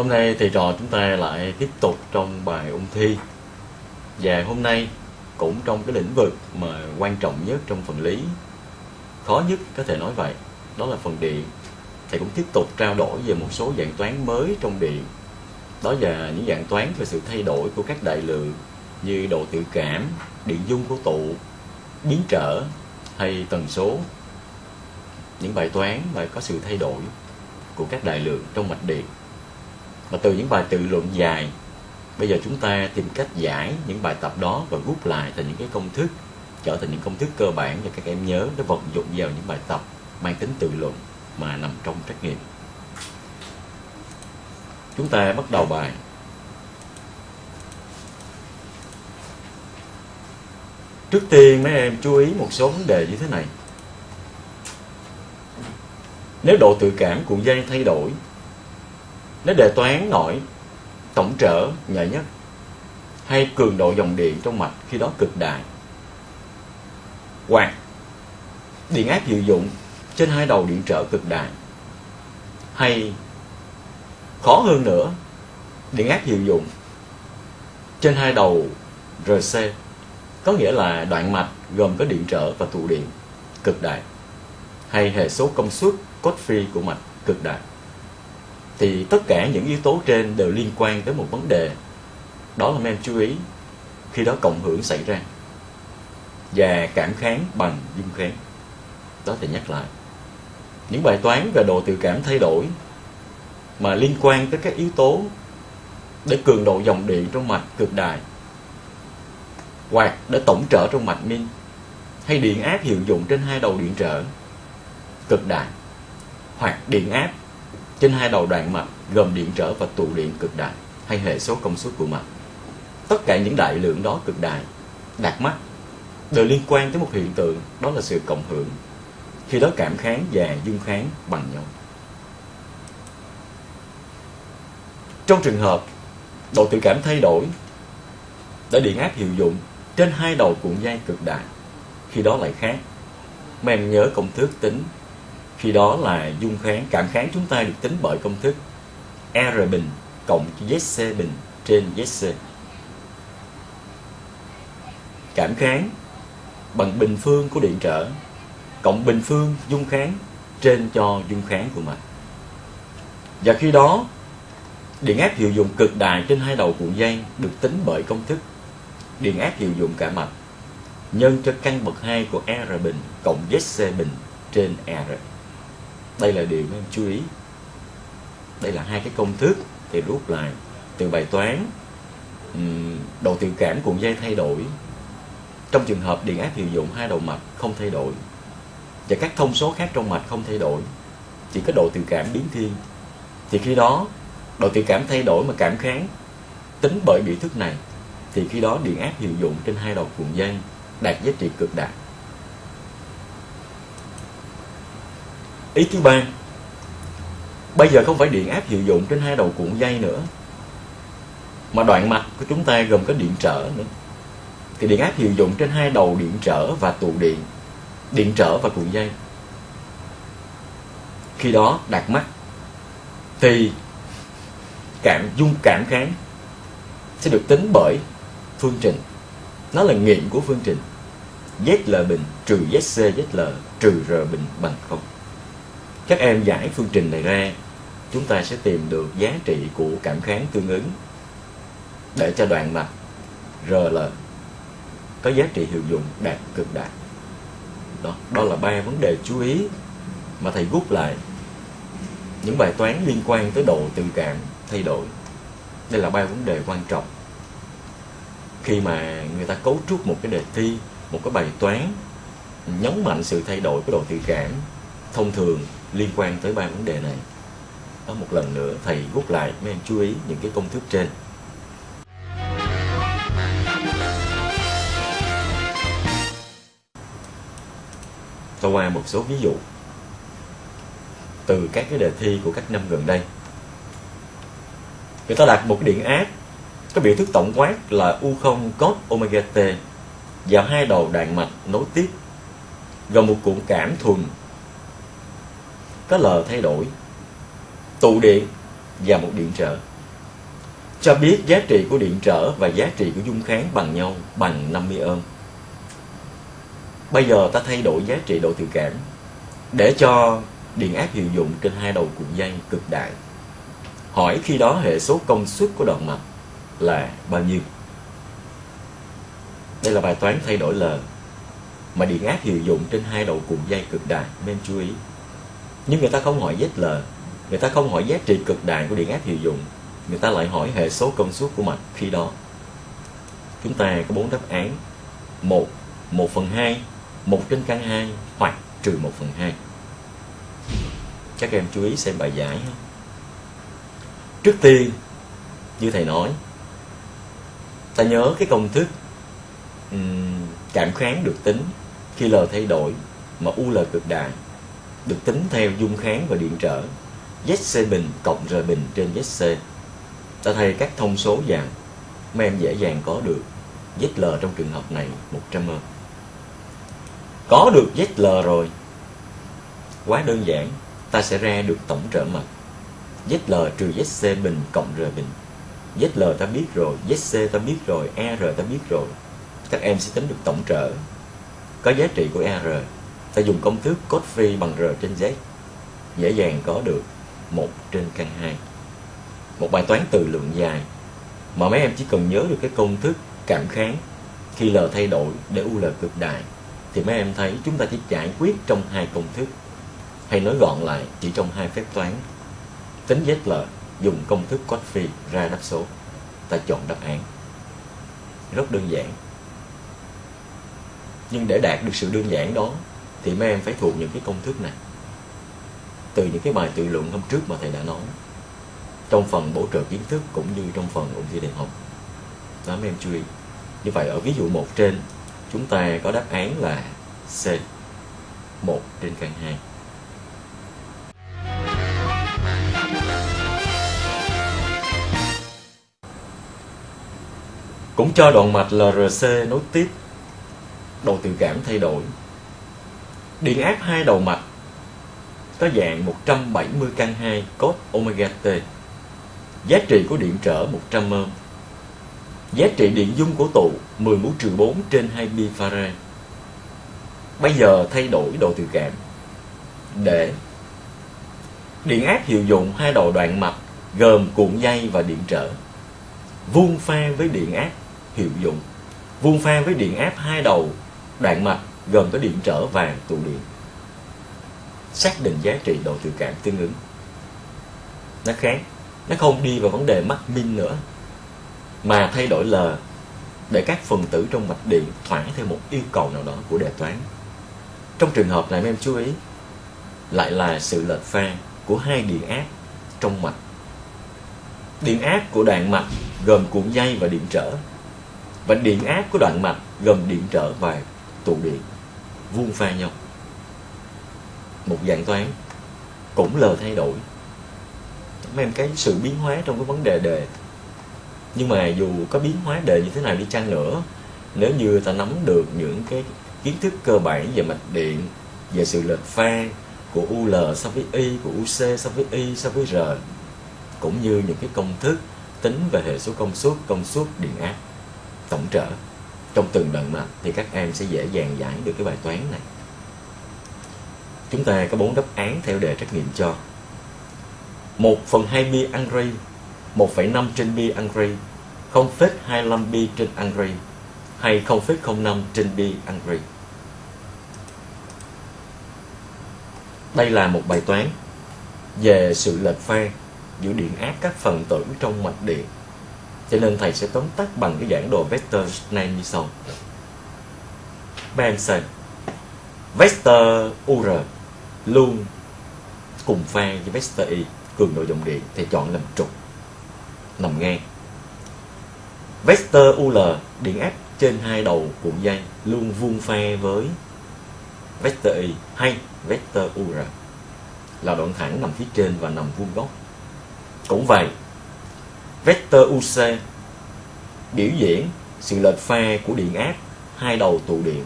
Hôm nay thầy trò chúng ta lại tiếp tục trong bài ôn thi. Và hôm nay cũng trong cái lĩnh vực mà quan trọng nhất trong phần lý. Khó nhất có thể nói vậy Đó là phần điện. Thầy cũng tiếp tục trao đổi về một số dạng toán mới trong điện. Đó là những dạng toán về sự thay đổi của các đại lượng Như độ tự cảm, điện dung của tụ, biến trở hay tần số. Những bài toán mà có sự thay đổi của các đại lượng trong mạch điện và từ những bài tự luận dài, bây giờ chúng ta tìm cách giải những bài tập đó và rút lại thành những cái công thức, trở thành những công thức cơ bản cho các em nhớ để vận dụng vào những bài tập mang tính tự luận mà nằm trong trách nghiệm. Chúng ta bắt đầu bài. Trước tiên mấy em chú ý một số vấn đề như thế này. Nếu độ tự cảm cuộn dây thay đổi nếu đề toán nổi, tổng trở nhẹ nhất, hay cường độ dòng điện trong mạch khi đó cực đại. Hoặc điện áp dự dụng trên hai đầu điện trở cực đại. Hay, khó hơn nữa, điện áp dự dụng trên hai đầu RC có nghĩa là đoạn mạch gồm có điện trở và tụ điện cực đại, hay hệ số công suất cốt phi của mạch cực đại thì tất cả những yếu tố trên đều liên quan tới một vấn đề. Đó là em chú ý khi đó cộng hưởng xảy ra. Và cảm kháng bằng dung kháng. Đó thì nhắc lại. Những bài toán về độ tự cảm thay đổi mà liên quan tới các yếu tố để cường độ dòng điện trong mạch cực đại hoặc để tổng trở trong mạch min hay điện áp hiệu dụng trên hai đầu điện trở cực đại hoặc điện áp trên hai đầu đoạn mạch gồm điện trở và tụ điện cực đại hay hệ số công suất của mạch. Tất cả những đại lượng đó cực đại, đạt mắt, đều liên quan tới một hiện tượng đó là sự cộng hưởng. Khi đó cảm kháng và dung kháng bằng nhau. Trong trường hợp độ tự cảm thay đổi để điện áp hiệu dụng trên hai đầu cuộn dây cực đại, khi đó lại khác. mềm nhớ công thức tính khi đó là dung kháng cảm kháng chúng ta được tính bởi công thức R bình cộng ZC bình trên ZC cảm kháng bằng bình phương của điện trở, cộng bình phương dung kháng trên cho dung kháng của mạch và khi đó, điện áp hiệu dụng cực đại trên hai đầu cuộn dây được tính bởi công thức điện áp hiệu dụng cả mạch nhân cho căn bậc 2 của R bình cộng ZC bình trên R đây là điều em chú ý. Đây là hai cái công thức thì rút lại từ bài toán. Độ tự cảm cuộn dây thay đổi. Trong trường hợp điện áp hiệu dụng, hai đầu mạch không thay đổi và các thông số khác trong mạch không thay đổi, chỉ có độ tự cảm biến thiên. Thì khi đó, độ tự cảm thay đổi mà cảm kháng. Tính bởi biểu thức này, thì khi đó điện áp hiệu dụng trên hai đầu cuộn dây đạt giá trị cực đại. Ý thứ ba, Bây giờ không phải điện áp hiệu dụng trên hai đầu cuộn dây nữa, Mà đoạn mạch của chúng ta gồm có điện trở nữa. Thì điện áp hiệu dụng trên hai đầu điện trở và tụ điện Điện trở và cuộn dây. Khi đó đạt mắt, Thì cảm, dung cảm kháng sẽ được tính bởi phương trình. Nó là nghiệm của phương trình. ZL bình, trừ ZC ZL trừ R bình bằng không các em giải phương trình này ra, chúng ta sẽ tìm được giá trị của cảm kháng tương ứng. Để cho đoạn mạch RL có giá trị hiệu dụng đạt cực đại. Đó đó là ba vấn đề chú ý mà thầy rút lại. Những bài toán liên quan tới độ tự cảm thay đổi. Đây là ba vấn đề quan trọng. Khi mà người ta cấu trúc một cái đề thi, một cái bài toán, nhấn mạnh sự thay đổi của độ tự cảm, thông thường liên quan tới ba vấn đề này. Đó một lần nữa, thầy rút lại mấy em chú ý những cái công thức trên. Tôi qua một số ví dụ từ các cái đề thi của các năm gần đây. Người ta đặt một cái điện áp có biểu thức tổng quát là U0 cos omega t vào hai đầu đoạn mạch nối tiếp gồm một cuộn cảm thuần có lờ thay đổi tụ điện và một điện trở cho biết giá trị của điện trở và giá trị của dung kháng bằng nhau bằng 50 ôm. Bây giờ ta thay đổi giá trị độ tự cảm để cho điện áp hiệu dụng trên hai đầu cuộn dây cực đại. Hỏi khi đó hệ số công suất của đoạn mạch là bao nhiêu? Đây là bài toán thay đổi L mà điện áp hiệu dụng trên hai đầu cuộn dây cực đại, nên chú ý. Nhưng người ta không hỏi ZL, người ta không hỏi giá trị cực đại của điện áp hiệu dụng người ta lại hỏi hệ số công suất của mạch khi đó. Chúng ta có bốn đáp án. Một một phần hai một trên căn hai hoặc trừ một phần hai. Các em chú ý xem bài giải trước tiên như thầy nói ta nhớ cái công thức um, cảm kháng được tính khi L thay đổi mà U L cực đại được tính theo dung kháng và điện trở. ZC bình cộng R bình trên ZC ta thay các thông số dạng mấy em dễ dàng có được. ZL trong trường hợp này 100 ohm. có được ZL rồi. Quá đơn giản, ta sẽ ra được tổng trở mạch ZL trừ ZC bình cộng R bình. ZL ta biết rồi ZC ta biết rồi R ta biết rồi. Các em sẽ tính được tổng trở. Có giá trị của R ta dùng công thức cốt phi bằng R trên Z dễ dàng có được 1 trên căn 2 một bài toán từ lượng dài. Mà mấy em chỉ cần nhớ được cái công thức cảm kháng khi L thay đổi để U L cực đại, thì mấy em thấy chúng ta chỉ giải quyết trong hai công thức. Hay nói gọn lại, chỉ trong hai phép toán. Tính ZL dùng công thức cos phi ra đáp số. Ta chọn đáp án. Rất đơn giản. Nhưng để đạt được sự đơn giản đó thì mấy em phải thuộc những cái công thức này. Từ những cái bài tự luận hôm trước mà thầy đã nói. Trong phần bổ trợ kiến thức cũng như trong phần ôn thi đại học. Đó, mấy em chú ý. Như vậy, ở ví dụ một trên, chúng ta có đáp án là C. 1 trên căn 2 cũng cho đoạn mạch LRC nối tiếp. Đầu tự cảm thay đổi điện áp hai đầu mạch có dạng 170 căn 2 cos omega t Giá trị của điện trở 100 ohm. Giá trị điện dung của tụ 10 mũ trừ 4 trên 2 pi farad. Bây giờ thay đổi độ tự cảm để điện áp hiệu dụng hai đầu đoạn mạch gồm cuộn dây và điện trở. Vuông pha với điện áp hiệu dụng. Vuông pha với điện áp hai đầu đoạn mạch gồm có điện trở và tụ điện. Xác định giá trị độ tự cảm tương ứng. Nó khác, nó không đi vào vấn đề mắc min nữa, mà thay đổi L để các phần tử trong mạch điện thỏa theo một yêu cầu nào đó của đề toán. Trong trường hợp này em chú ý, lại là sự lệch pha của hai điện áp trong mạch. Điện áp của đoạn mạch gồm cuộn dây và điện trở, và điện áp của đoạn mạch gồm điện trở và tụ điện vuông pha nhau. Một dạng toán cũng lờ thay đổi mấy em cái sự biến hóa trong cái vấn đề đề nhưng mà dù có biến hóa đề như thế nào đi chăng nữa, nếu như ta nắm được những cái kiến thức cơ bản về mạch điện, về sự lệch pha của UL so với Y của UC so với Y so với R, cũng như những cái công thức tính về hệ số công suất công suất điện áp tổng trở trong từng đoạn mạch thì các em sẽ dễ dàng giải được cái bài toán này. Chúng ta có bốn đáp án theo đề trắc nghiệm cho. 1 phần 2 bi Angry 1,5 trên bi Angry 0,25 bi trên Angry hay 0,05 trên bi Angry Đây là một bài toán về sự lệch pha giữa điện áp các phần tử trong mạch điện cho nên thầy sẽ tóm tắt bằng cái giảng đồ vector này như sau Bạn Vector UR luôn cùng pha với vector Y, cường độ dòng điện thì chọn làm trục. Nằm ngang. Vector UL điện áp trên hai đầu cuộn dây luôn vuông pha với vector Y. Hay vector UR là đoạn thẳng nằm phía trên và nằm vuông góc. Cũng vậy vector UC biểu diễn, sự lệch pha của điện áp, hai đầu tụ điện,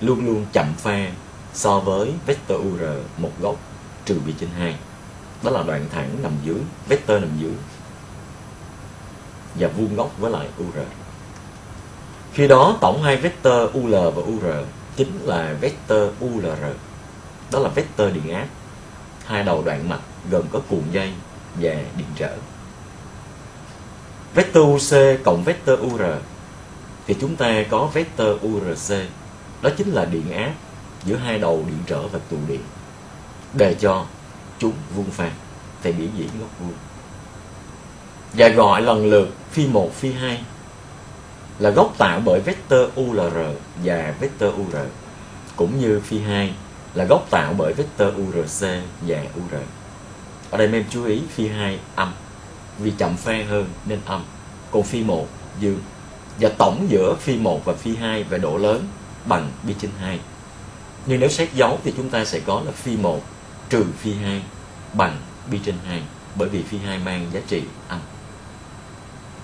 luôn luôn chậm pha so với vector UR một góc, trừ bi trên 2 đó là đoạn thẳng nằm dưới, vector nằm dưới. Và vuông góc với lại UR khi đó, tổng hai vector UL và UR chính là vector ULR đó là vector điện áp. Hai đầu đoạn mạch gồm có cuộn dây và điện trở vector UC cộng vector UR thì chúng ta có vector URC đó chính là điện áp giữa hai đầu điện trở và tụ điện. Để cho chúng vuông pha thì biểu diễn góc vuông. Và gọi lần lượt phi 1, phi 2 là góc tạo bởi vector ULR và vector UR cũng như phi 2 là góc tạo bởi vector URC và UR. Ở đây em chú ý phi 2 âm vì chậm pha hơn nên âm, còn phi 1 dương. Và tổng giữa phi 1 và phi 2 về độ lớn bằng pi trên 2. Nhưng nếu xét dấu thì chúng ta sẽ có là phi 1 trừ phi 2 bằng pi trên 2 bởi vì phi 2 mang giá trị âm.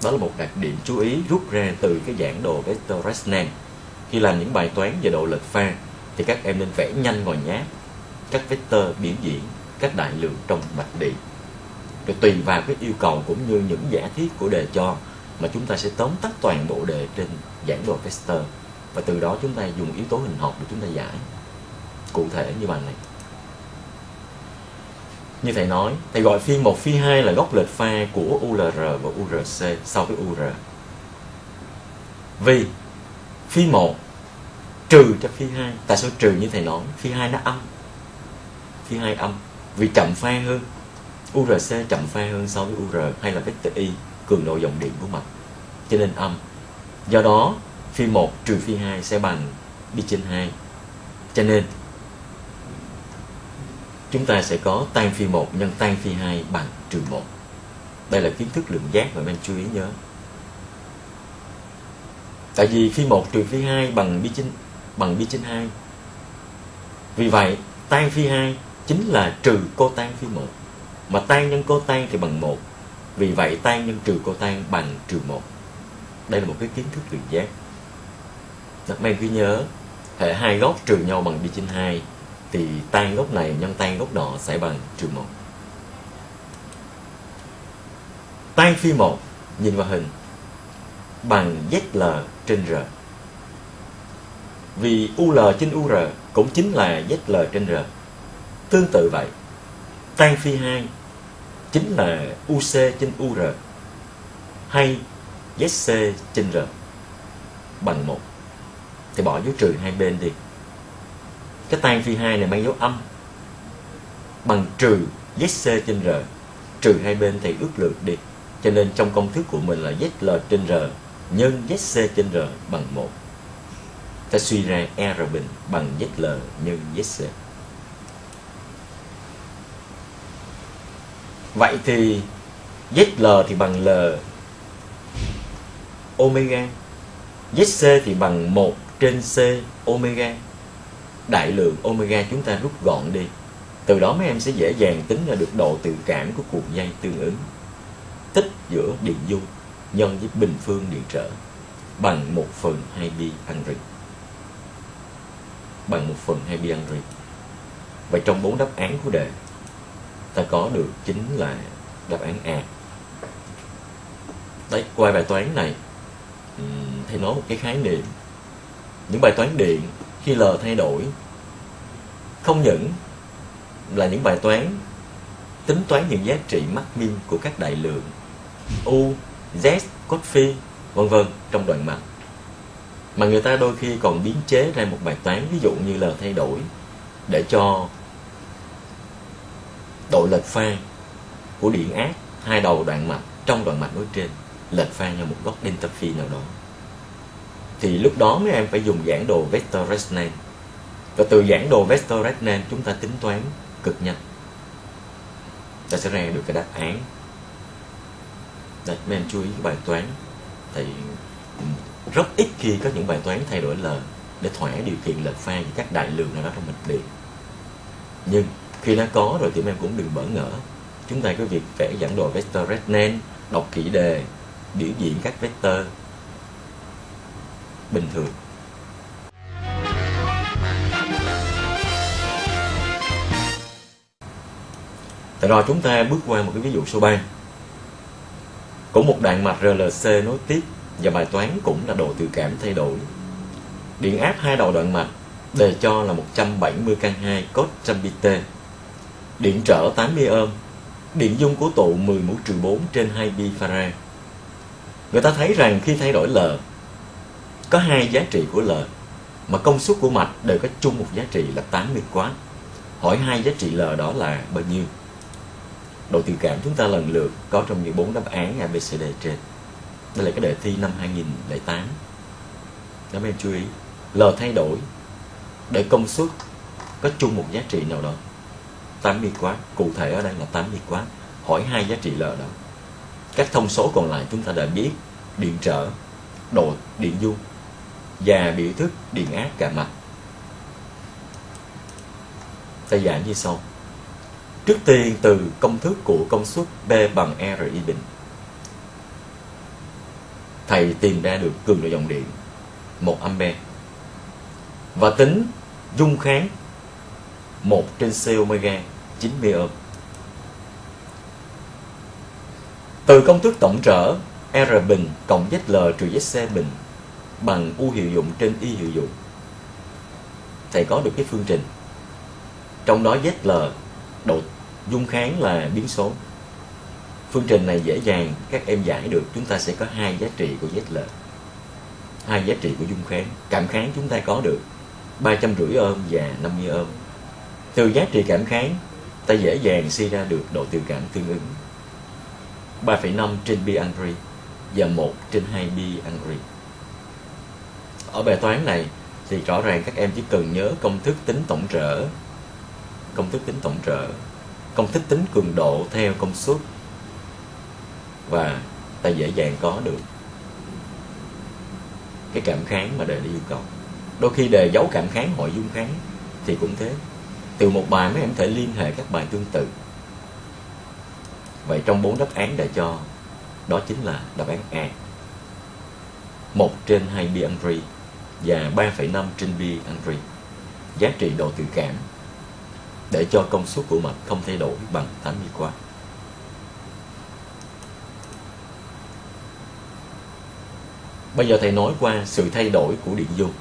Đó là một đặc điểm chú ý rút ra từ cái giảng đồ vector Resnan Khi làm những bài toán về độ lệch pha thì các em nên vẽ nhanh ngồi nhát các vector biểu diễn các đại lượng trong mạch điện. Rồi tùy vào cái yêu cầu cũng như những giả thiết của đề cho mà chúng ta sẽ tóm tắt toàn bộ đề trên giảng đồ vector và từ đó chúng ta dùng yếu tố hình học để chúng ta giải. Cụ thể như bài này. Như thầy nói, thầy gọi phi 1 phi 2 là góc lệch pha của ULR và URC so với UR vì phi 1 trừ cho phi 2 tại sao trừ như thầy nói? Phi 2 nó âm. Phi 2 âm. Vì chậm pha hơn. URC chậm pha hơn so với UR hay là vector Y cường độ dòng điện của mạch cho nên âm. Do đó, phi 1 trừ phi 2 sẽ bằng đi trên 2 cho nên, chúng ta sẽ có tan phi 1 nhân tan phi 2 bằng trừ 1 đây là kiến thức lượng giác mà mình chú ý nhớ. Tại vì phi 1 trừ phi 2 bằng pi trên, bằng pi trên 2 vì vậy, tan phi 2 chính là trừ cô tan phi 1 mà tan nhân cô tan thì bằng 1 vì vậy tan nhân trừ cô tan bằng trừ 1 đây là một cái kiến thức tự giác. Các em cứ nhớ, hệ hai góc trừ nhau bằng pi trên 2 thì tan góc này nhân tan góc nọ sẽ bằng trừ 1 tan phi 1 nhìn vào hình, bằng ZL trên R. Vì UL trên UR cũng chính là ZL trên R. Tương tự vậy, tan phi 2 chính là UC trên UR hay ZC trên R, bằng 1 thì bỏ dấu trừ hai bên đi. Cái tan phi 2 này mang dấu âm. Bằng trừ ZC trên R, trừ hai bên thì ước lượng đi. Cho nên trong công thức của mình là ZL trên R nhân ZC trên R bằng 1 ta suy ra R bình bằng ZL nhân ZC vậy thì ZL thì bằng L, omega. ZC thì bằng 1 trên C, omega. Đại lượng omega chúng ta rút gọn đi. Từ đó mấy em sẽ dễ dàng tính ra được độ tự cảm của cuộn dây tương ứng. Tích giữa điện dung nhân với bình phương điện trở, bằng 1 phần 2 pi Henry bằng 1 phần 2 pi Henry vậy trong bốn đáp án của đề ta có được chính là đáp án A. Đấy qua bài toán này thầy nói một cái khái niệm. Những bài toán điện khi L thay đổi không những là những bài toán tính toán những giá trị mắc min của các đại lượng U, Z, cos phi, vân vân trong đoạn mạch mà người ta đôi khi còn biến chế ra một bài toán ví dụ như là thay đổi để cho độ lệch pha của điện áp hai đầu đoạn mạch trong đoạn mạch nối trên lệch pha nhau một góc delta phi nào đó. Thì lúc đó mấy em phải dùng giảng đồ vector resonance. Và từ giảng đồ vector resonance chúng ta tính toán cực nhanh. Ta sẽ ra được cái đáp án. Đây, mấy em chú ý cái bài toán. Thì rất ít khi có những bài toán thay đổi lời để thỏa điều kiện lệch pha với các đại lượng nào đó trong mạch điện. Nhưng khi đã có rồi thì em cũng đừng bỡ ngỡ. Chúng ta có việc vẽ giảng đồ vector resonance đọc kỹ đề, biểu diễn các vector. Bình thường. Tại rồi chúng ta bước qua một cái ví dụ số 3 Có một đoạn mạch RLC nối tiếp và bài toán cũng là độ tự cảm thay đổi. Điện áp hai đầu đoạn mạch đề cho là 170 căn 2 cos 100 t điện trở 80 ohm điện dung của tụ 10 mũ trừ 4 trên 2 bi farad người ta thấy rằng khi thay đổi L, có hai giá trị của L, mà công suất của mạch đều có chung một giá trị là 80 W hỏi hai giá trị L đó là bao nhiêu? Độ tự cảm chúng ta lần lượt có trong những bốn đáp án ABCD trên. Đây là cái đề thi năm 2008 các em chú ý, L thay đổi để công suất có chung một giá trị nào đó. 80 quán, cụ thể ở đây là 80 quán, hỏi hai giá trị L đó. Các thông số còn lại chúng ta đã biết, điện trở độ điện dung và biểu thức, điện áp cả mặt. Ta giải như sau. Trước tiên từ công thức của công suất B bằng RI bình. Thầy tìm ra được cường độ dòng điện 1 ampe. Và tính dung kháng 1 trên C omega 90 ohm. Từ công thức tổng trở, R bình cộng ZL trừ ZC bình bằng U hiệu dụng trên Y hiệu dụng. Thầy có được cái phương trình. Trong đó ZL độ dung kháng là biến số. Phương trình này dễ dàng, các em giải được, chúng ta sẽ có hai giá trị của ZL. Hai giá trị của dung kháng. Cảm kháng chúng ta có được 350 ohm và 50 ohm. Từ giá trị cảm kháng ta dễ dàng suy ra được độ tiêu cảm tương ứng 3,5 trên bi angry và 1 trên 2 bi angry. Ở bài toán này thì rõ ràng các em chỉ cần nhớ công thức tính tổng trở, công thức tính tổng trở, công thức tính cường độ theo công suất và ta dễ dàng có được cái cảm kháng mà đề đi yêu cầu. Đôi khi đề giấu cảm kháng hội dung kháng thì cũng thế. Từ một bài mấy em thể liên hệ các bài tương tự. Vậy trong bốn đáp án đã cho đó chính là đáp án A. 1 trên 2 bi Henry và 3,5 trên bi Henry. Giá trị độ tự cảm để cho công suất của mạch không thay đổi bằng 80 W. Bây giờ thầy nói qua sự thay đổi của điện dung.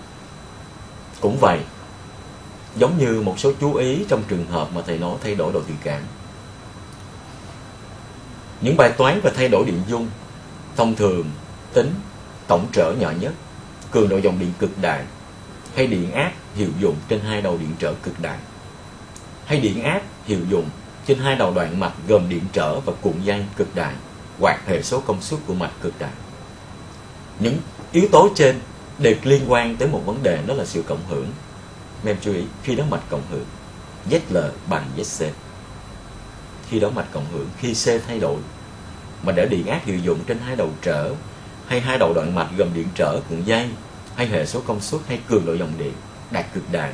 Cũng vậy, giống như một số chú ý trong trường hợp mà thầy nói thay đổi độ thiện cảm. Những bài toán về thay đổi điện dung thông thường tính tổng trở nhỏ nhất, cường độ dòng điện cực đại hay điện áp hiệu dụng trên hai đầu điện trở cực đại hay điện áp hiệu dụng trên hai đầu đoạn mạch gồm điện trở và cuộn dây cực đại hoặc hệ số công suất của mạch cực đại. Những yếu tố trên đều liên quan tới một vấn đề đó là sự cộng hưởng. Em chú ý, khi đó mạch cộng hưởng ZL bằng ZC. Khi đó mạch cộng hưởng, khi C thay đổi mà để điện áp hiệu dụng trên hai đầu trở hay hai đầu đoạn mạch gồm điện trở cuộn dây hay hệ số công suất hay cường độ dòng điện đạt cực đại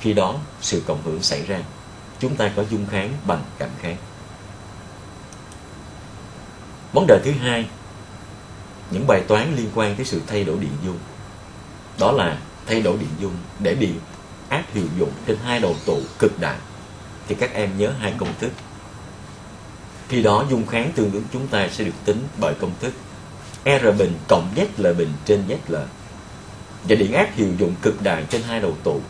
khi đó sự cộng hưởng xảy ra. Chúng ta có dung kháng bằng cảm kháng. Vấn đề thứ hai những bài toán liên quan tới sự thay đổi điện dung. Đó là thay đổi điện dung để điện áp hiệu dụng trên hai đầu tụ cực đại, thì các em nhớ hai công thức khi đó dung kháng tương ứng chúng ta sẽ được tính bởi công thức R bình cộng ZL bình trên ZL và điện áp hiệu dụng cực đại trên hai đầu tụ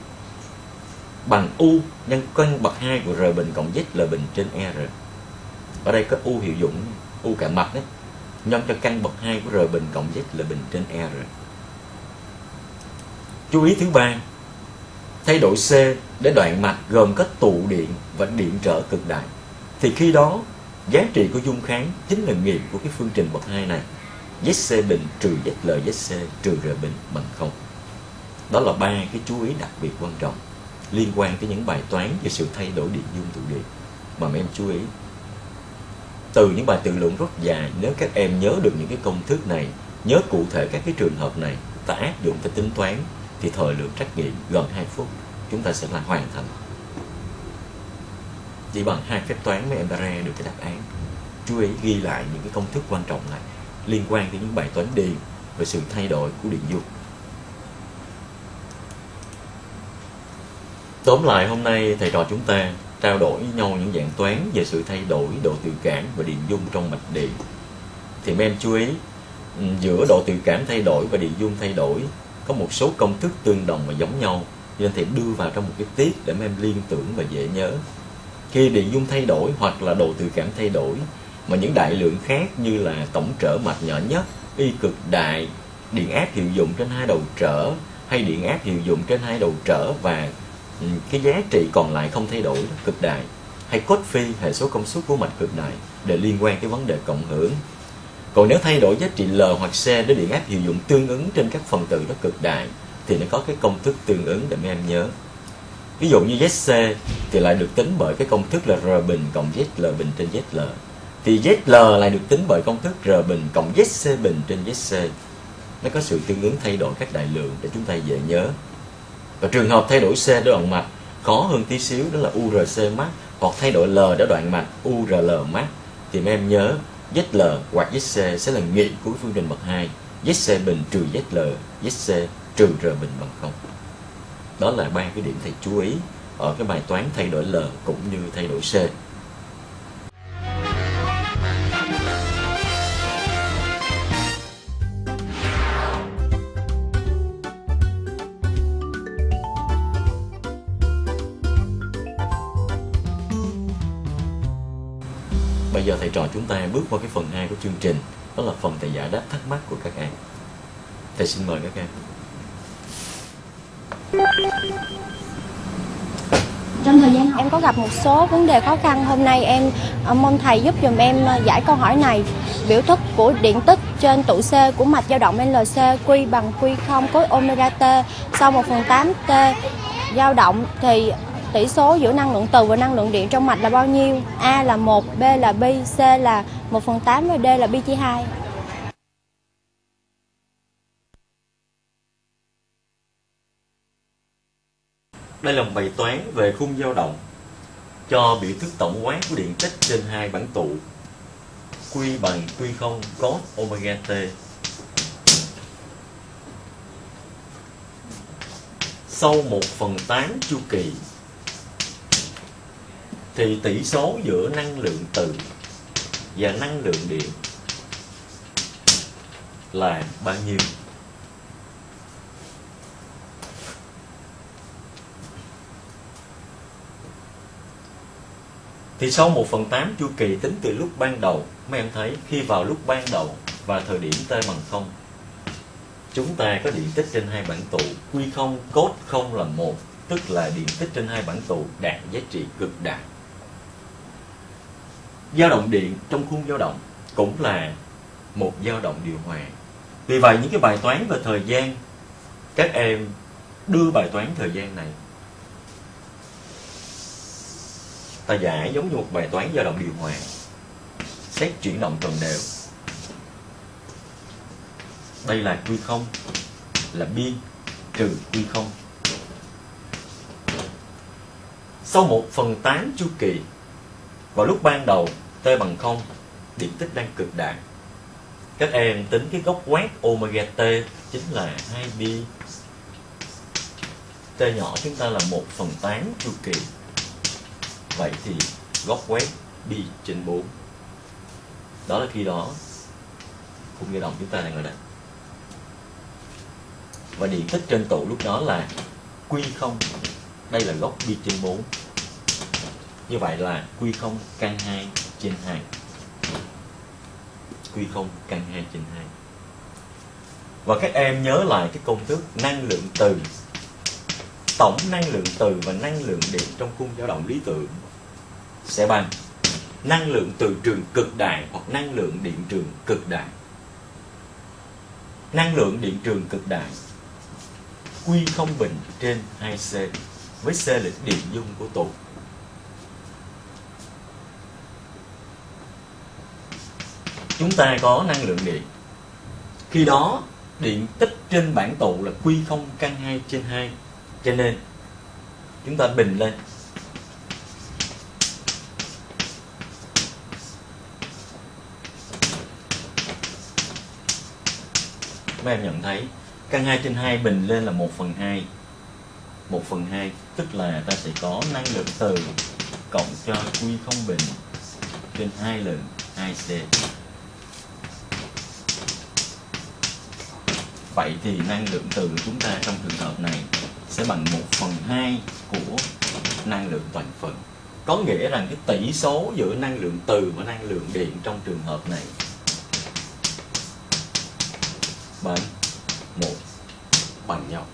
bằng U nhân căn bậc 2 của R bình cộng ZL bình trên R. Ở đây có U hiệu dụng, U cả mặt đấy nhân cho căn bậc 2 của R bình cộng ZL bình trên R. Chú ý thứ ba thay đổi C để đoạn mạch gồm có tụ điện và điện trở cực đại. Thì khi đó, giá trị của dung kháng chính là nghiệm của cái phương trình bậc 2 này. ZC bình trừ ZL ZC trừ R bình bằng không. Đó là ba cái chú ý đặc biệt quan trọng liên quan tới những bài toán về sự thay đổi điện dung tụ điện. Mà mấy em chú ý, từ những bài tự luận rất dài, nếu các em nhớ được những cái công thức này, nhớ cụ thể các cái trường hợp này, ta áp dụng ta tính toán thì thời lượng trắc nghiệm gần 2 phút, chúng ta sẽ là hoàn thành. Chỉ bằng hai phép toán mấy em đã ra được cái đáp án. Chú ý ghi lại những cái công thức quan trọng này liên quan tới những bài toán điền về sự thay đổi của điện dung tóm lại, hôm nay thầy trò chúng ta trao đổi với nhau những dạng toán về sự thay đổi độ tự cảm và điện dung trong mạch điện. Thì mấy em chú ý ừ, giữa độ tự cảm thay đổi và điện dung thay đổi có một số công thức tương đồng và giống nhau nên thầy đưa vào trong một cái tiết để mà em liên tưởng và dễ nhớ. Khi điện dung thay đổi hoặc là độ tự cảm thay đổi, mà những đại lượng khác như là tổng trở mạch nhỏ nhất, y cực đại, điện áp hiệu dụng trên hai đầu trở, hay điện áp hiệu dụng trên hai đầu trở và ừ, cái giá trị còn lại không thay đổi, cực đại, hay cốt phi hệ số công suất của mạch cực đại, để liên quan cái vấn đề cộng hưởng còn nếu thay đổi giá trị L hoặc C để điện áp hiệu dụng tương ứng trên các phần tử đó cực đại, thì nó có cái công thức tương ứng để mấy em nhớ. Ví dụ như ZC thì lại được tính bởi cái công thức là R bình cộng ZL bình trên ZL thì ZL lại được tính bởi công thức R bình cộng ZC bình trên ZC nó có sự tương ứng thay đổi các đại lượng để chúng ta dễ nhớ. Và trường hợp thay đổi C để đoạn mạch, khó hơn tí xíu đó là URC max, hoặc thay đổi L để đoạn mạch URL max, thì mấy em nhớ ZL hoặc ZC sẽ là nghị của phương trình bậc 2 ZC bình trừ ZL ZC trừ R bình bằng không. Đó là ba cái điểm thầy chú ý ở cái bài toán thay đổi L cũng như thay đổi C. thầy trò chúng ta bước qua cái phần 2 của chương trình. Đó là phần thầy giải đáp thắc mắc của các em. Thầy xin mời các em. Trong thời gian em có gặp một số vấn đề khó khăn, Hôm nay em ờ, mong thầy giúp dùm em ờ, giải câu hỏi này. Biểu thức của điện tích trên tụ C của mạch dao động LC Q bằng Q0 cos omega T Sau 1 phần 8 T dao động thì tỷ số giữa năng lượng từ và năng lượng điện trong mạch là bao nhiêu? A là 1, B là pi, C là 1 phần 8 và D là pi chia 2 Đây là một bài toán về khung dao động cho biểu thức tổng quát của điện tích trên hai bản tụ Q bằng Q0 cos omega t. Sau 1 phần 8 chu kỳ thì tỷ số giữa năng lượng từ và năng lượng điện là bao nhiêu? Thì sau 1 phần 8 chu kỳ tính từ lúc ban đầu, Mấy em thấy, khi vào lúc ban đầu và thời điểm t bằng 0 Chúng ta có điện tích trên hai bản tụ Q0 cốt 0 là 1 Tức là điện tích trên hai bản tụ đạt giá trị cực đại dao động điện trong khung dao động cũng là một dao động điều hòa. Vì vậy, những cái bài toán về thời gian, các em đưa bài toán thời gian này. Ta giải giống như một bài toán dao động điều hòa, xét chuyển động tuần đều. Đây là quy không, là biên trừ quy không. Sau một phần tám chu kỳ vào lúc ban đầu, t bằng 0 điện tích đang cực đại. Các em tính cái góc quét omega t chính là 2pi t nhỏ chúng ta là 1 phần 8 chu kỳ. Vậy thì góc quét pi trên 4 đó là khi đó, khung dao động chúng ta đang ở đây. Và điện tích trên tụ lúc đó là Q0 đây là góc pi trên 4 như vậy là Q0 căn 2 trên 2 Q0 căn 2 trên 2 Và các em nhớ lại cái công thức năng lượng từ. Tổng năng lượng từ và năng lượng điện trong khung dao động lý tưởng sẽ bằng năng lượng từ trường cực đại hoặc năng lượng điện trường cực đại. Năng lượng điện trường cực đại Q không bình trên 2C với C là điện dung của tụ. Chúng ta có năng lượng điện. Khi đó, điện tích trên bản tụ là quy không căn 2 trên 2 cho nên, chúng ta bình lên. Mấy em nhận thấy, căn 2 trên 2 bình lên là 1 phần 2 1 phần 2 tức là ta sẽ có năng lượng từ cộng cho quy không bình trên 2 lần 2C. Vậy thì năng lượng từ của chúng ta trong trường hợp này sẽ bằng 1 phần 2 của năng lượng toàn phần. Có nghĩa rằng cái tỷ số giữa năng lượng từ và năng lượng điện trong trường hợp này bằng 1 bằng nhau.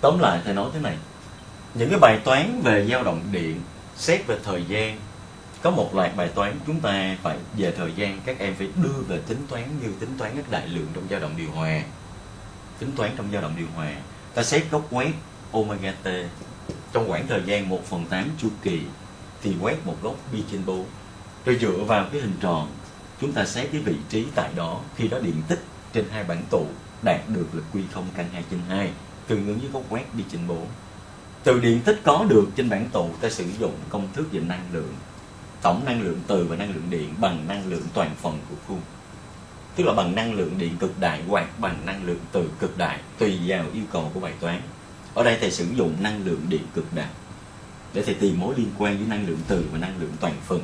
Tóm lại thầy nói thế này, Những cái bài toán về dao động điện Xét về thời gian có một loạt bài toán chúng ta phải về thời gian, Các em phải đưa về tính toán như tính toán các đại lượng trong dao động điều hòa Tính toán trong dao động điều hòa, Ta xét góc quét omega t Trong khoảng thời gian 1 phần 8 chu kỳ Thì quét một góc pi trên 4 Rồi dựa vào cái hình tròn, Chúng ta xét cái vị trí tại đó Khi đó điện tích trên hai bản tụ đạt được lực quy không căn 2 trên 2 tương ứng với góc quét pi trên 4. Từ điện tích có được trên bản tụ, ta sử dụng công thức về năng lượng. Tổng năng lượng từ và năng lượng điện bằng năng lượng toàn phần của khuôn. Tức là bằng năng lượng điện cực đại hoặc bằng năng lượng từ cực đại tùy vào yêu cầu của bài toán. Ở đây thầy sử dụng năng lượng điện cực đại để thầy tìm mối liên quan giữa năng lượng từ và năng lượng toàn phần.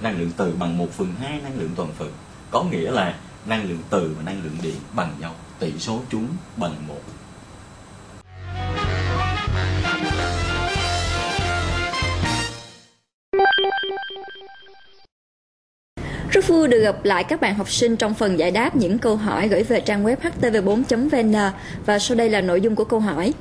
Năng lượng từ bằng 1 phần 2 năng lượng toàn phần. Có nghĩa là năng lượng từ và năng lượng điện bằng nhau. Tỷ số chúng bằng 1. Rất vui được gặp lại các bạn học sinh trong phần giải đáp những câu hỏi gửi về trang web htv4.vn và sau đây là nội dung của câu hỏi.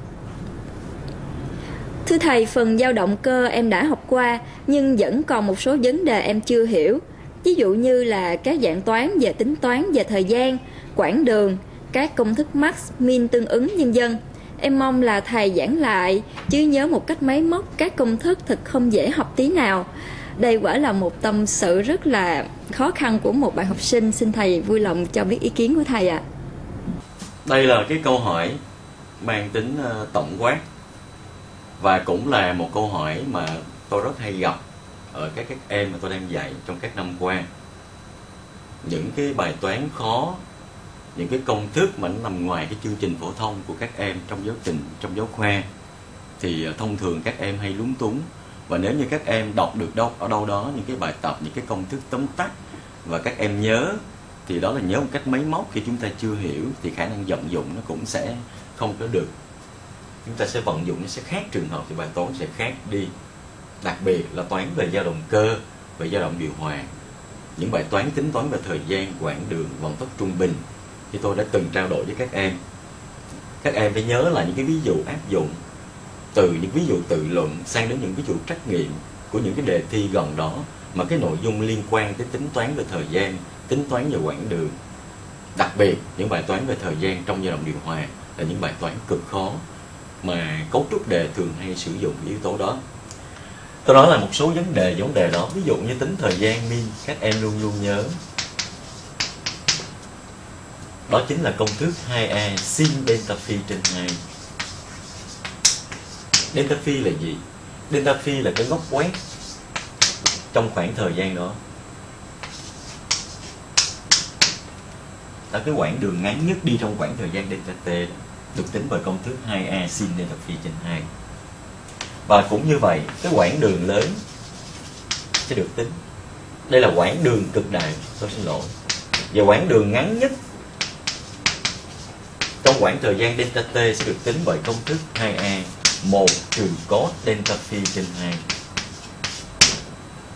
Thưa thầy, phần dao động cơ em đã học qua nhưng vẫn còn một số vấn đề em chưa hiểu. Ví dụ như là các dạng toán về tính toán về thời gian, quãng đường, các công thức max, min tương ứng nhân dân. Em mong là thầy giảng lại chứ nhớ một cách máy móc các công thức thật không dễ học tí nào. Đây quả là một tâm sự rất là khó khăn của một bạn học sinh. Xin thầy vui lòng cho biết ý kiến của thầy ạ. À. Đây là cái câu hỏi mang tính ờ, tổng quát và cũng là một câu hỏi mà tôi rất hay gặp ở các các em mà tôi đang dạy trong các năm qua. Những cái bài toán khó, những cái công thức mà nó nằm ngoài cái chương trình phổ thông của các em trong giáo trình, trong giáo khoa thì ờ, thông thường các em hay lúng túng và nếu như các em đọc được đâu, ở đâu đó những cái bài tập, những cái công thức tóm tắt và các em nhớ, thì đó là nhớ một cách máy móc khi chúng ta chưa hiểu thì khả năng vận dụng nó cũng sẽ không có được. Chúng ta sẽ vận dụng nó sẽ khác trường hợp thì bài toán sẽ khác đi. Đặc biệt là toán về dao động cơ, về dao động điều hòa. Những bài toán tính toán về thời gian, quãng đường, vận tốc trung bình thì tôi đã từng trao đổi với các em. Các em phải nhớ là những cái ví dụ áp dụng từ những ví dụ tự luận sang đến những ví dụ trắc nghiệm của những cái đề thi gần đó mà cái nội dung liên quan tới tính toán về thời gian, tính toán về quãng đường. Đặc biệt những bài toán về thời gian trong giai đoạn điều hòa là những bài toán cực khó mà cấu trúc đề thường hay sử dụng yếu tố đó. Tôi nói là một số vấn đề vấn đề đó, ví dụ như tính thời gian min, các em luôn luôn nhớ. Đó chính là công thức 2A sin delta phi trên 2 delta phi là gì? Delta phi là cái góc quét trong khoảng thời gian đó. Là cái quãng đường ngắn nhất đi trong khoảng thời gian delta t được tính bởi công thức 2a sin delta phi trên 2 và cũng như vậy, cái quãng đường lớn sẽ được tính. Đây là quãng đường cực đại, tôi xin lỗi. Và quãng đường ngắn nhất trong khoảng thời gian delta t sẽ được tính bởi công thức 2a một trừ cos delta phi trên 2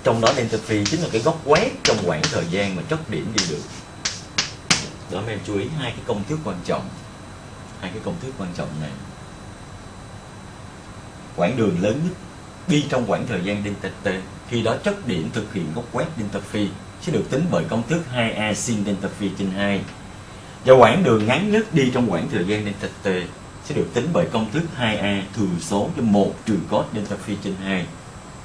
trong đó delta phi chính là cái góc quét trong khoảng thời gian mà chất điểm đi được. Đó, em chú ý hai cái công thức quan trọng. Hai cái công thức quan trọng này. Quãng đường lớn nhất đi trong khoảng thời gian delta t khi đó chất điểm thực hiện góc quét delta phi sẽ được tính bởi công thức 2a sin delta phi trên 2 và quãng đường ngắn nhất đi trong khoảng thời gian delta t sẽ được tính bởi công thức 2a thừa số cho 1 trừ cos delta phi trên 2.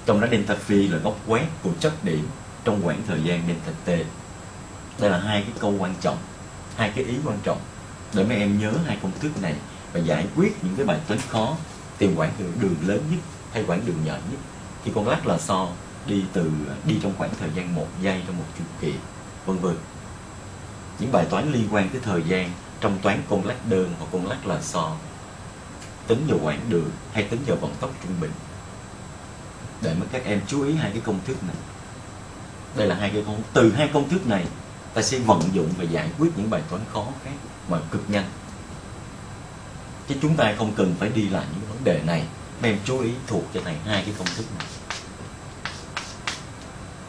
Trong đó delta phi là góc quét của chất điểm trong khoảng thời gian delta t. Đây là hai cái câu quan trọng, hai cái ý quan trọng để mấy em nhớ hai công thức này và giải quyết những cái bài toán khó tìm quãng đường lớn nhất hay quãng đường nhỏ nhất khi con lắc là so đi từ đi trong khoảng thời gian một giây trong một chu kỳ vân vân những bài toán liên quan tới thời gian trong toán công lắc đơn hoặc công lắc lò so tính vào quãng đường hay tính vào vận tốc trung bình. Để mà các em chú ý hai cái công thức này. Đây là hai cái công từ hai công thức này, ta sẽ vận dụng và giải quyết những bài toán khó khác mà cực nhanh. Chứ chúng ta không cần phải đi lại những vấn đề này. Các em chú ý thuộc cho thầy hai cái công thức này.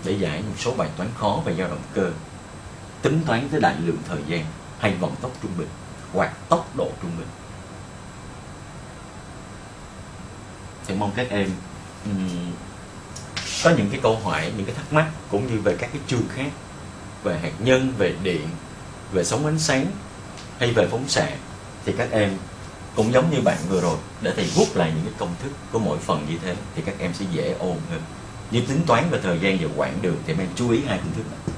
Để giải một số bài toán khó về dao động cơ. Tính toán tới đại lượng thời gian hay vận tốc trung bình hoặc tốc độ trung bình. Thì mong các em um, có những cái câu hỏi những cái thắc mắc cũng như về các cái chương khác về hạt nhân về điện về sóng ánh sáng hay về phóng xạ thì các em cũng giống như bạn vừa rồi để thầy rút lại những cái công thức của mỗi phần như thế thì các em sẽ dễ ôn hơn. Như tính toán về thời gian và quãng đường thì em chú ý hai công thức này.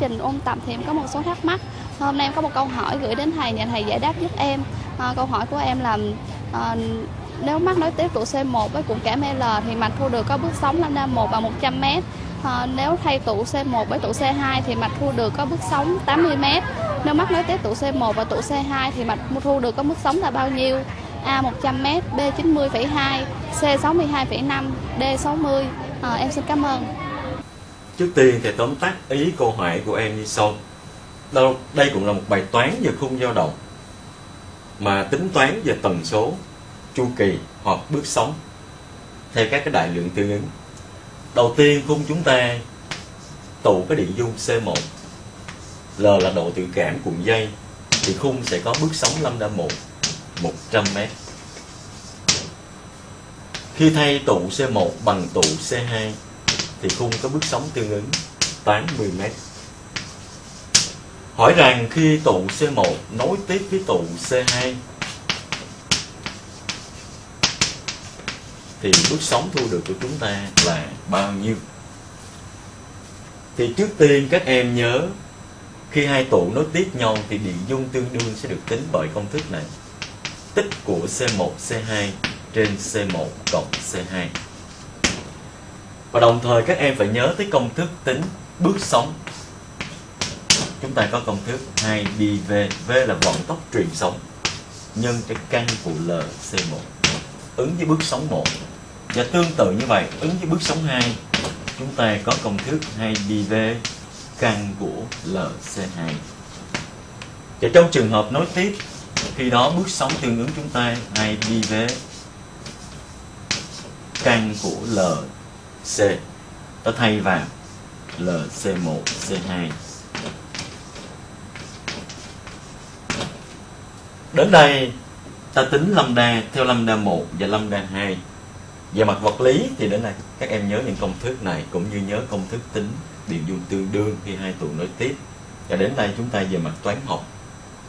Trình ôn tập thì em có một số thắc mắc. Hôm nay em có một câu hỏi gửi đến thầy nhờ thầy giải đáp giúp em. À, câu hỏi của em là à, nếu mắc nối tiếp tụ C1 với cuộn cảm L thì mạch thu được có bước sóng lambda 1 và 100 m à, nếu thay tụ C1 với tụ C2 thì mạch thu được có bước sóng 80 m nếu mắc nối tiếp tụ C1 và tụ C2 thì mạch thu được có mức sóng là bao nhiêu? A 100 m B 90,2 C 62,5 D 60 à, em xin cảm ơn. Trước tiên thì tóm tắt ý câu hỏi của em như sau. Đâu, đây cũng là một bài toán về khung dao động mà tính toán về tần số, chu kỳ hoặc bước sóng theo các cái đại lượng tương ứng. Đầu tiên khung chúng ta tụ cái điện dung C1 L là độ tự cảm cuộn dây thì khung sẽ có bước sóng lambda 1 100 m. Khi thay tụ C1 bằng tụ C2 thì khung có bước sóng tương ứng 80 m. Hỏi rằng khi tụ C1 nối tiếp với tụ C2 thì bước sóng thu được của chúng ta là bao nhiêu? Thì trước tiên các em nhớ, khi hai tụ nối tiếp nhau thì điện dung tương đương sẽ được tính bởi công thức này. Tích của C1 C2 trên C1 cộng C2. Và đồng thời các em phải nhớ tới công thức tính bước sóng. Chúng ta có công thức 2BV, V là vận tốc truyền sóng nhân cái căn của LC1 ứng với bước sóng 1. Và tương tự như vậy, ứng với bước sóng 2, chúng ta có công thức 2BV căn của LC2. Và trong trường hợp nối tiếp, khi đó bước sóng tương ứng chúng ta 2BV căn của L C. Ta thay vào LC1 C2 đến đây, ta tính lambda theo lambda 1 và lambda 2 về mặt vật lý thì đến đây, các em nhớ những công thức này cũng như nhớ công thức tính điện dung tương đương khi hai tụ nối tiếp. Và đến đây chúng ta về mặt toán học.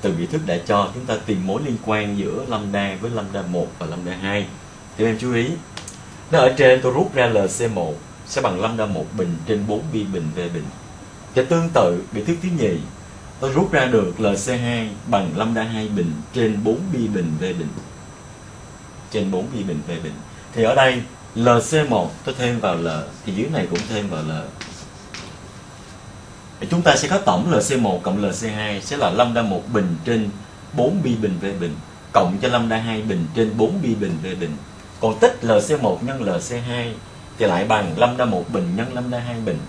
Từ biểu thức đã cho chúng ta tìm mối liên quan giữa lambda với lambda 1 và lambda 2 thì em chú ý nó ở trên tôi rút ra LC1 sẽ bằng lambda 1 bình trên 4 pi bình V bình. Và tương tự, biểu thức thứ nhì, tôi rút ra được LC2 bằng lambda 2 bình trên 4 pi bình V bình. Trên 4 pi bình V bình. Thì ở đây LC1 tôi thêm vào L thì dưới này cũng thêm vào L. Thì chúng ta sẽ có tổng LC1 cộng LC2 sẽ là lambda 1 bình trên 4 pi bình V bình cộng cho lambda 2 bình trên 4 pi bình V bình cổ tích LC1 nhân LC2 thì lại bằng lambda 1 bình nhân lambda 2 bình.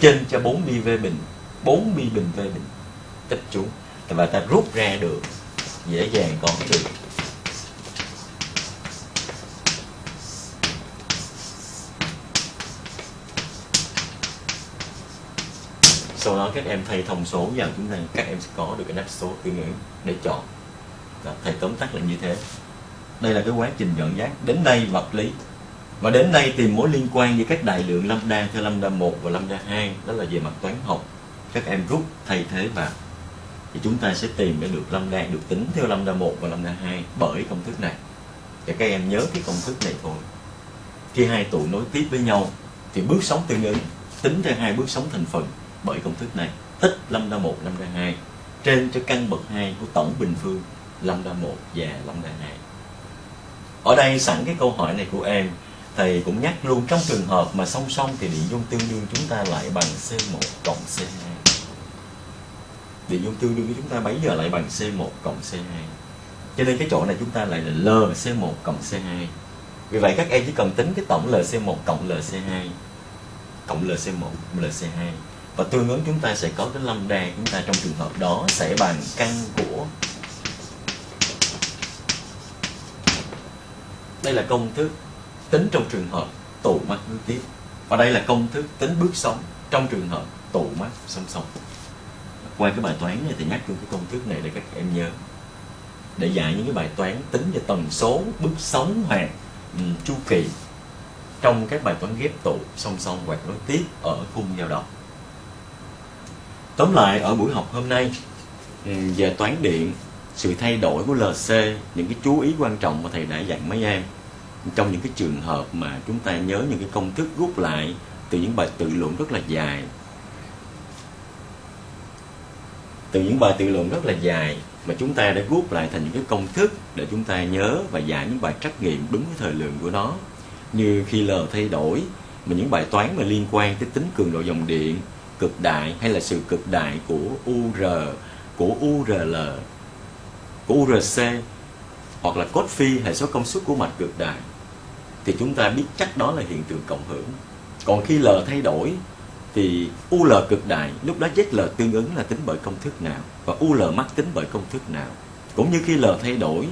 Trên cho 4 pi V bình 4 pi bình V bình. Tích chú và ta rút ra được. Dễ dàng còn được. Sau đó các em thay thông số vào chúng ta các em sẽ có được cái đáp số tương ứng để chọn. Đó, thầy tóm tắt là như thế đây là cái quá trình dọn giác đến đây vật lý. Và đến đây tìm mối liên quan với các đại lượng lambda theo lambda 1 và lambda 2 đó là về mặt toán học. Các em rút thay thế vào. Thì chúng ta sẽ tìm để được lambda được tính theo lambda 1 và lambda 2 bởi công thức này. Và các em nhớ cái công thức này thôi. Khi hai tụ nối tiếp với nhau, thì bước sóng tương ứng, tính theo hai bước sóng thành phần bởi công thức này. Tích lambda 1 lambda 2 trên cho căn bậc 2 của tổng bình phương lambda 1 và lambda 2 ở đây sẵn cái câu hỏi này của em. Thầy cũng nhắc luôn, trong trường hợp mà song song thì điện dung tương đương chúng ta lại bằng C1 cộng C2 điện dung tương đương với chúng ta bấy giờ lại bằng C1 cộng C2 cho nên cái chỗ này chúng ta lại là L C1 cộng C2 vì vậy các em chỉ cần tính cái tổng LC1 cộng LC2 cộng LC1 LC2 và tương ứng chúng ta sẽ có cái lambda chúng ta trong trường hợp đó sẽ bằng căn của đây là công thức tính trong trường hợp tụ mắt nối tiếp và đây là công thức tính bước sóng trong trường hợp tụ mắt song song qua cái bài toán này thì nhắc luôn cái công thức này để các em nhớ. Để dạy những cái bài toán tính về tần số bước sóng hoặc um, ừ, chu kỳ trong các bài toán ghép tụ song song hoặc nối tiếp ở khung dao động. Tóm lại ở buổi học hôm nay ừ, về toán điện sự thay đổi của LC những cái chú ý quan trọng mà thầy đã dặn mấy em. Trong những cái trường hợp mà chúng ta nhớ những cái công thức rút lại từ những bài tự luận rất là dài. Từ những bài tự luận rất là dài mà chúng ta đã rút lại thành những cái công thức để chúng ta nhớ và giải những bài trắc nghiệm đúng với thời lượng của nó. Như khi L thay đổi mà những bài toán mà liên quan tới tính cường độ dòng điện cực đại hay là sự cực đại của UR của URL của URC hoặc là cốt phi hệ số công suất của mạch cực đại thì chúng ta biết chắc đó là hiện tượng cộng hưởng. Còn khi L thay đổi thì UL cực đại lúc đó ZL tương ứng là tính bởi công thức nào và UL mắc tính bởi công thức nào. Cũng như khi L thay đổi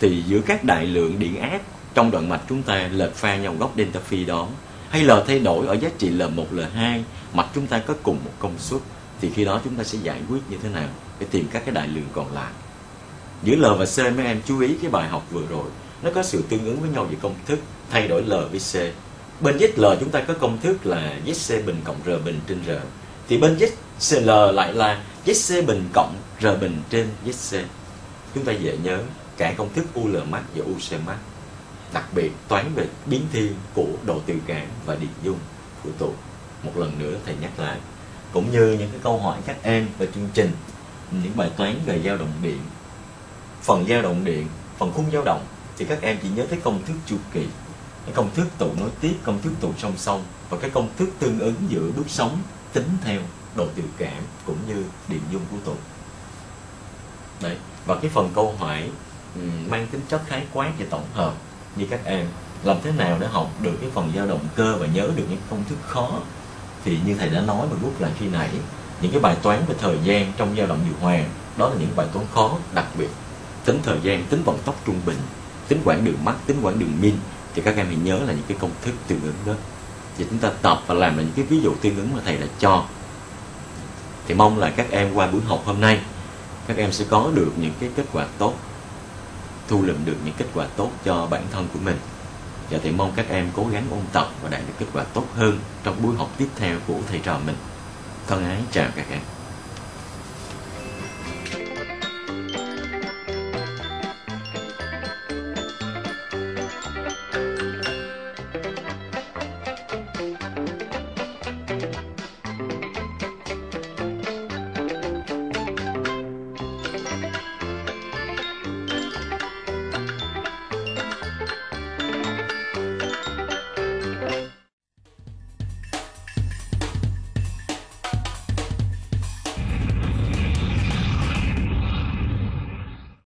thì giữa các đại lượng điện áp trong đoạn mạch chúng ta lệch pha nhau góc delta phi đó. Hay L thay đổi ở giá trị L1, L2 mạch chúng ta có cùng một công suất thì khi đó chúng ta sẽ giải quyết như thế nào để tìm các cái đại lượng còn lại giữa L và C, mấy em chú ý cái bài học vừa rồi. Nó có sự tương ứng với nhau về công thức, thay đổi L với C. Bên ZL chúng ta có công thức là ZC bình cộng R bình trên R. Thì bên ZCL lại là ZC bình cộng R bình trên ZC chúng ta dễ nhớ cả công thức UL max và UC max. Đặc biệt, toán về biến thiên của độ từ cảm và điện dung của tụ một lần nữa, thầy nhắc lại. Cũng như những cái câu hỏi các em về chương trình, những bài toán về dao động điện phần dao động điện, phần khung dao động, thì các em chỉ nhớ tới công thức chu kỳ. Cái công thức tụ nối tiếp, công thức tụ song song, và cái công thức tương ứng giữa bước sóng, tính theo độ tự cảm cũng như điện dung của tụ. Đấy, và cái phần câu hỏi mang tính chất khái quát và tổng hợp như các em, làm thế nào để học được cái phần dao động cơ và nhớ được những công thức khó? Thì như thầy đã nói và rút lại khi nãy, những cái bài toán về thời gian trong dao động điều hòa, đó là những bài toán khó đặc biệt tính thời gian, tính vận tốc trung bình, tính quãng đường mắt, tính quãng đường min thì các em hãy nhớ là những cái công thức tương ứng đó. Thì chúng ta tập và làm là những cái ví dụ tương ứng mà thầy đã cho. Thì mong là các em qua buổi học hôm nay, các em sẽ có được những cái kết quả tốt, thu lượm được những kết quả tốt cho bản thân của mình. Và thì mong các em cố gắng ôn tập và đạt được kết quả tốt hơn trong buổi học tiếp theo của thầy trò mình. Thân ái chào các em.